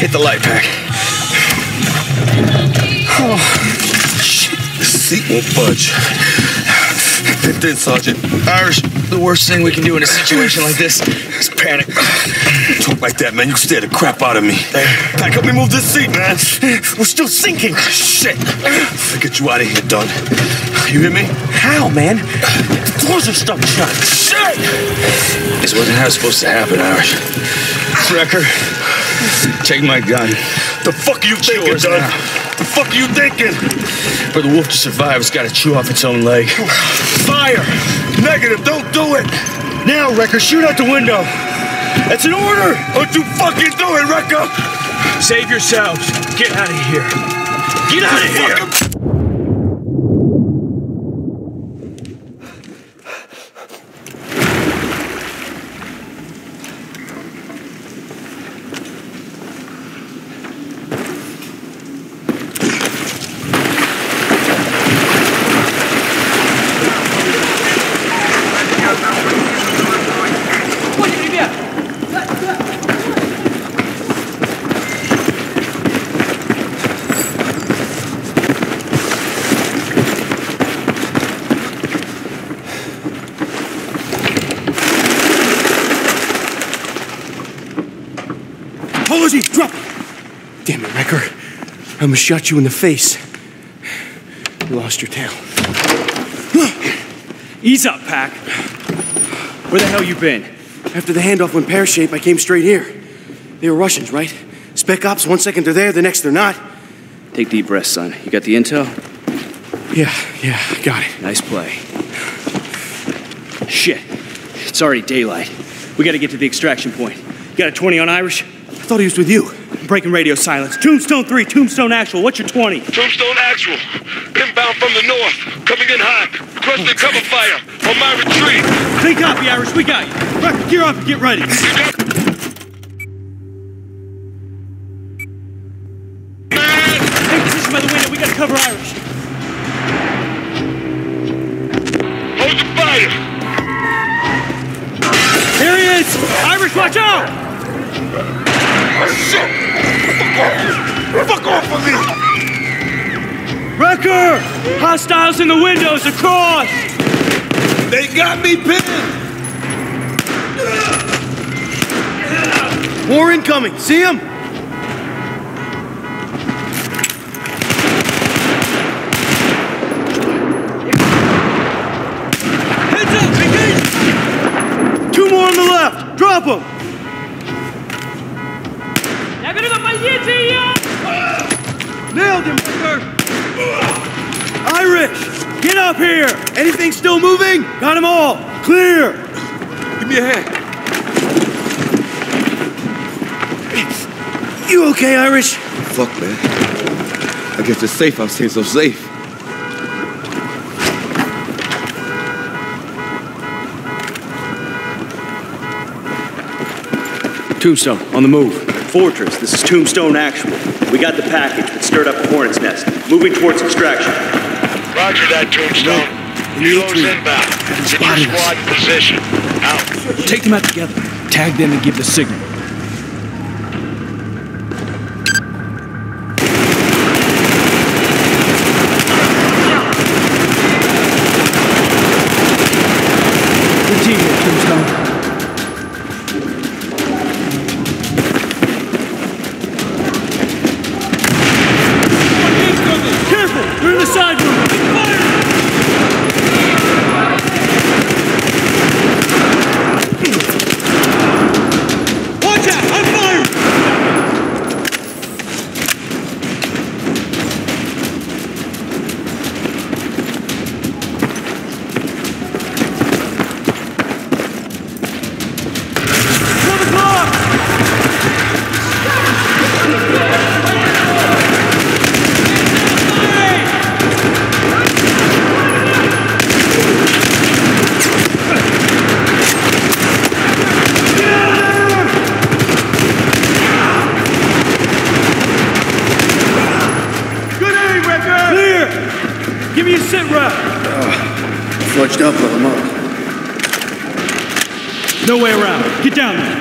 Hit the light pack. Oh, shit. The seat won't budge. It did, Sergeant. Irish, the worst thing we can do in a situation like this is panic. Talk like that, man. You scare the crap out of me. Pac, help me move this seat, man. We're still sinking. Shit. I'll get you out of here, Dunn. You hear me? How, man? The doors are stuck shut. Shit! This wasn't how it's supposed to happen, Irish. Recker, take my gun. The fuck are you thinking, Yours Dunn? now. The fuck are you thinking? For the wolf to survive, it's got to chew off its own leg. Fire! Negative, don't do it! Now, Recker, shoot out the window. That's an order! Don't you fucking do it, Recker! Save yourselves. Get out of here. Get out of here. Apology, drop! Damn it, Recker. I almost shot you in the face. You lost your tail. Ease up, Pac. Where the hell you been? After the handoff went pear shaped, I came straight here. They were Russians, right? Spec ops, one second they're there, the next they're not. Take deep breaths, son. You got the intel? Yeah, yeah, got it. Nice play. Shit. It's already daylight. We gotta get to the extraction point. You got a 20 on Irish? I thought he was with you. Breaking radio silence. Tombstone 3, Tombstone Actual. What's your 20? Tombstone Actual. Inbound from the north. Coming in hot. Requesting cover fire on my retreat. Clean copy, Irish. We got you. Recker, gear up and get ready. Take position by the window. We gotta cover Irish. Hold your fire. Here he is! Irish, watch out! Oh, shit! Fuck off Fuck of me! Recker! Hostiles in the windows across! They got me pinned! More incoming. See him? Heads up, engage! Two more on the left! Drop them! Here! Anything still moving? Got them all! Clear! Give me a hand. You okay, Irish? Fuck, man. I guess it's safe. I'm staying so safe. Tombstone, on the move. Fortress, this is Tombstone Actual. We got the package that stirred up a hornet's nest. Moving towards extraction. Roger that, Tombstone. Kilos inbound. Get your squad in position. Out. Take them out together. Tag them and give the signal. Good team here, Up. No way around. Get down there.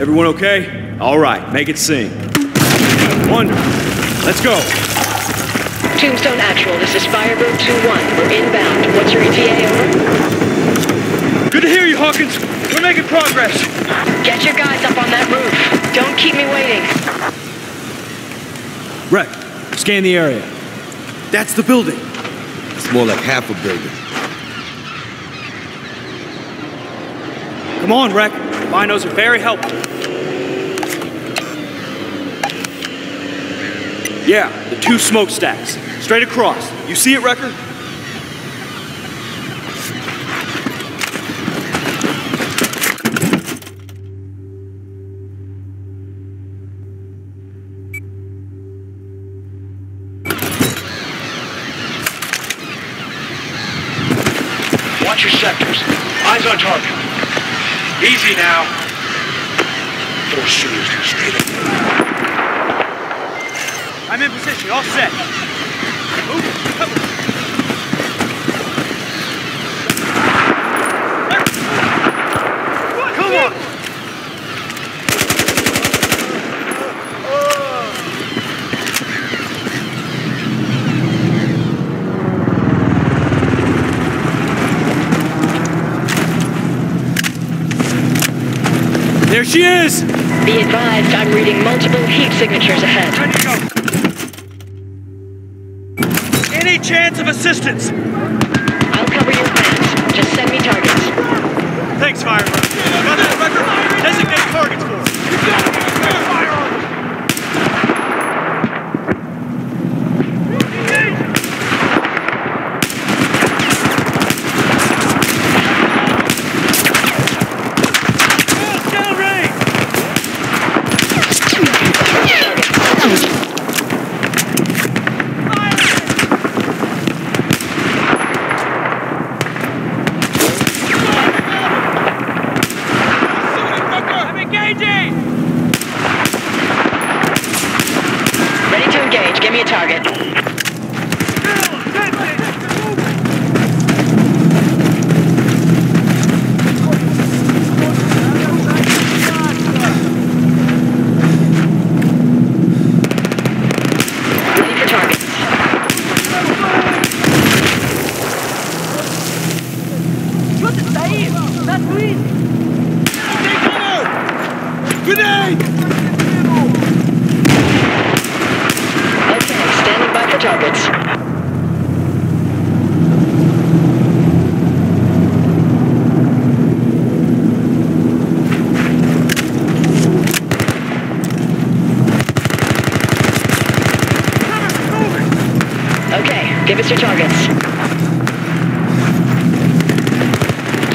Everyone okay? All right, make it sing. Wonder. let's go. Tombstone Actual, this is Firebird 2-1. We're inbound. What's your ETA, over? Good to hear you, Hawkins. We're making progress. Get your guys up on that roof. Don't keep me waiting. Rec, scan the area. That's the building. It's more like half a building. Come on, Rec. Binos are very helpful. Yeah, the two smokestacks. Straight across. You see it, Recker? Watch your sectors. Eyes on target. Easy now. Four shooters. Straight up. I'm in position, all set. Move, cover. Come on! There she is! Be advised, I'm reading multiple heat signatures ahead. Chance of assistance? I'll cover your plans. Just send me targets. Thanks, Firebird. Gather the record. Designate targets for us. I'm engaging! Ready to engage. Give me a target. Ready for targets. Okay, standing by for targets. Okay, give us your targets.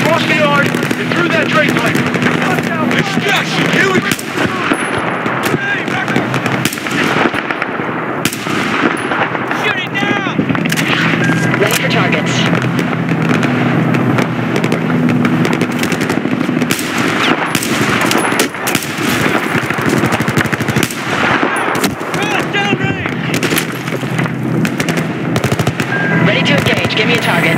Cross the yard and through that drain pipe. Extraction. Here we go. Shooting down! Ready for targets. Ready to engage. Give me a target.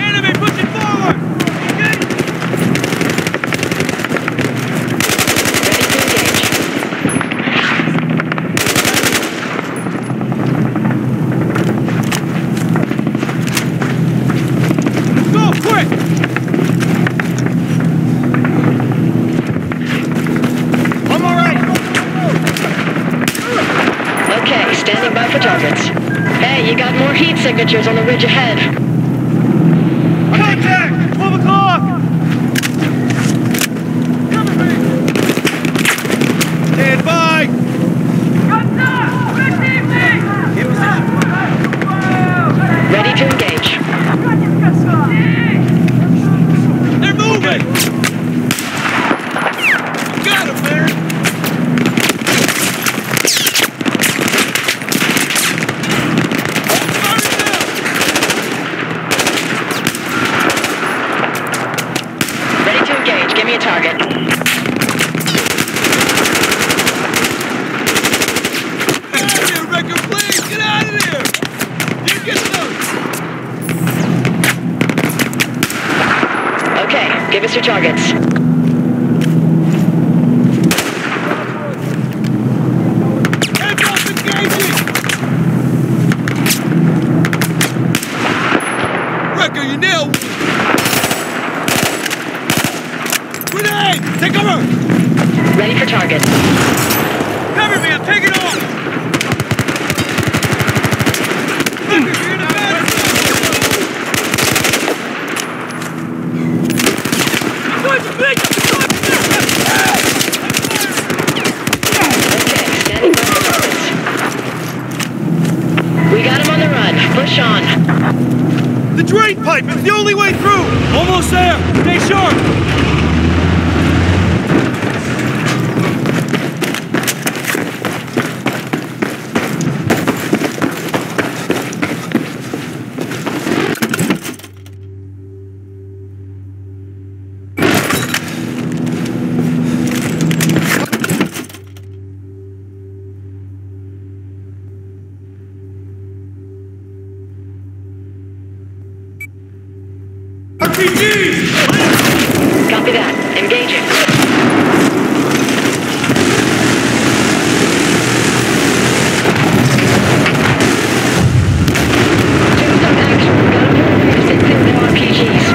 Enemy pushing forward! Ready to engage. Go, quick! I'm alright! Okay, standing by for targets. Hey, you got more heat signatures on the ridge ahead. Contact! 12 o'clock! Stand by! Ready to engage. They're moving! Got him, man! Ready to engage. Give me a target. Get out of here, Recker, please! Get out of Register targets. Recker, you nailed Grenade! Take cover! Ready for target. Cover me, I'm taking off! Recker, you're in the back! Okay, standing by for targets. We got him on the run. Push on. The drain pipe It's the only way through! Almost there! Stay sharp! Copy that. Engaging. Tombstone action. Got him for six and no RPGs.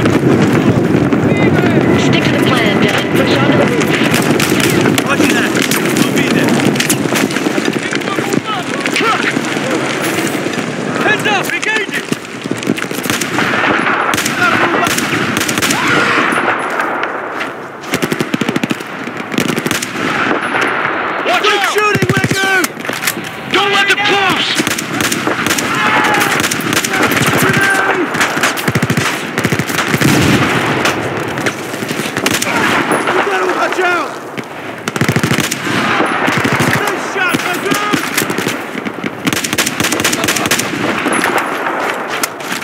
Stick to the plan, Dylan. Push onto the roof. Watch that! We'll be there. Truck! Heads up! Engaging! Watch out! Shooting, Wicker! Don't let them close! You better watch out! Nice shot, Wicker!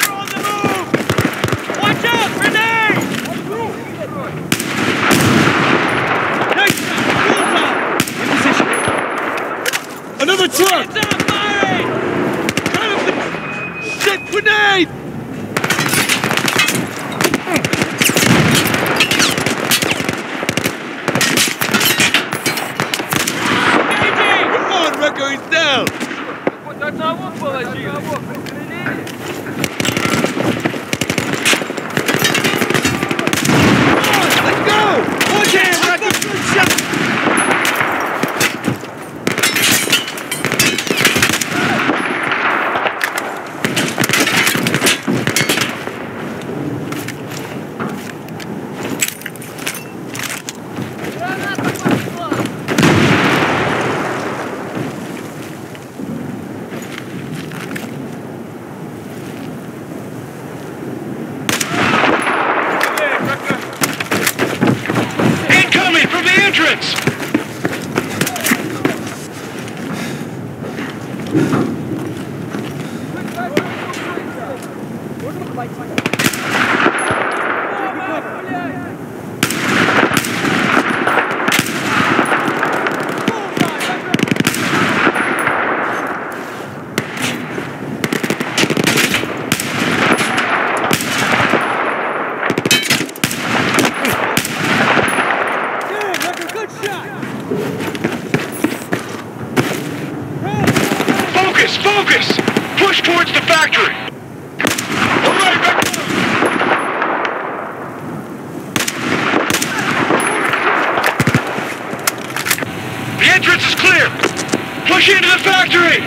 You're on the move! Watch out! Grenade! Nice shot! Bullseye! In position. Another truck! It's on firing! Shit, grenade! Come on, Recker, he's down! Let's go! Watch it, Recker! Good shot! Incoming from the entrance! Focus, focus! Push towards the factory! All right, Recker! The entrance is clear! Push into the factory!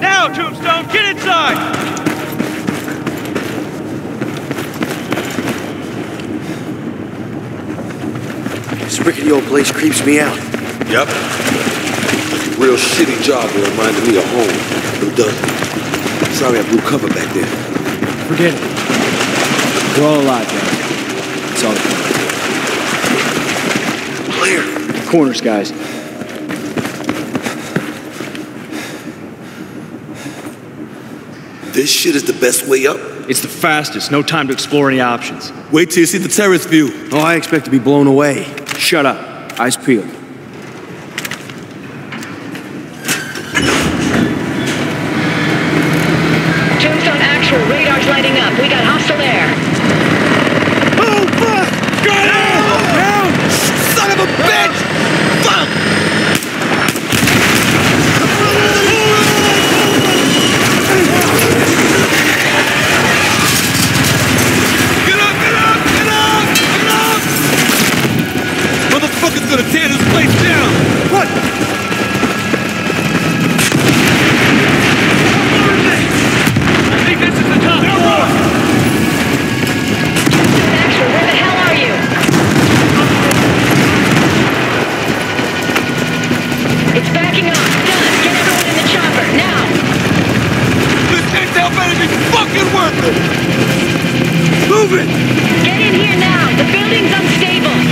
Now, Tombstone, get inside! This rickety old place creeps me out. Yep. Real shitty job that reminded me of home. Who doesn't? Sorry I blew cover back there. Forget it. We're all alive, guys. That's all that Clear. Corners, guys. This shit is the best way up. It's the fastest. No time to explore any options. Wait till you see the terrace view. Oh, I expect to be blown away. Shut up. Eyes peeled. Hostile there. Oh, fuck! Got him! Son of a bitch! Fuck! Get up, get up, get up, get up! Motherfucker's gonna tear this place down! What? I think this is the top floor. Tombstone Actual, where the hell are you? It's backing up. Done. Get everyone in the chopper, now! This intel better be fucking worth it! Move it! Get in here now! The building's unstable!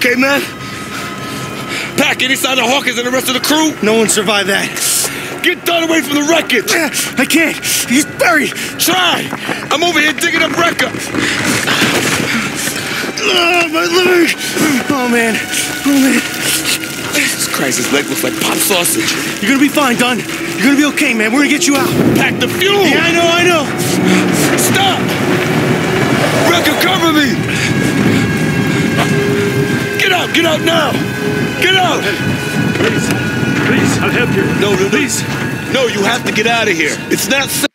Okay, man? Pack inside the Hawkins and the rest of the crew? No one survived that. Get Dunn away from the wreckage! I can't. He's buried. Try! I'm over here digging up Recker! Oh, my leg. Oh, man. Oh, man. Jesus Christ, his leg looks like pop sausage. You're gonna be fine, Dunn. You're gonna be okay, man. We're gonna get you out. Pack the fuel! Yeah, I know, I know. Stop! Recker, cover me! Get out, get out now! Get out! Please, please, I'll help you. No, no, no. Please. No, you have to get out of here. It's not safe.